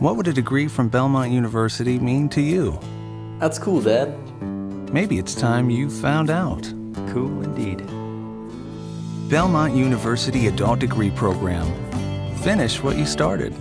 What would a degree from Belmont University mean to you? That's cool, Dad. Maybe it's time you found out. Cool indeed. Belmont University Adult Degree Program. Finish what you started.